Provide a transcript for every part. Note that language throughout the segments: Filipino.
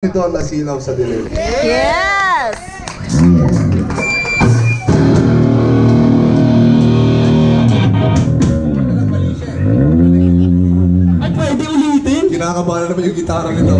Ito ang nasilaw sa dilim. Yes! Ay, pwede ulitin? Kinakabahan na naman yung gitara nito.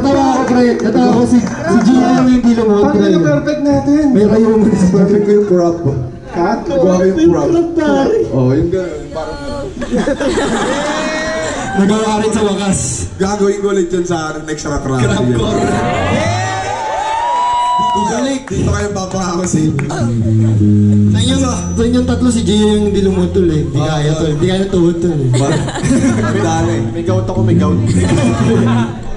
Natawa ako, pre. Natawa ako si, si Gina yung kilo mo. Paano yung perfect natin? May kayo mo perfect ko yung prop. Kat, gawa ko yung prop. Oo, oh, yung parang... Nagawa rin sa wakas. Gagawin ko ulit yun sa next rock rally. Crab core. Bumalik! Dito kayo papakako sa inyo. Sa inyong, sa inyong tatlo si Gio yung hindi lumutol eh. Di kaya ah, tol. Ah. Di kaya tuhod tol eh. May gout ako, may gout.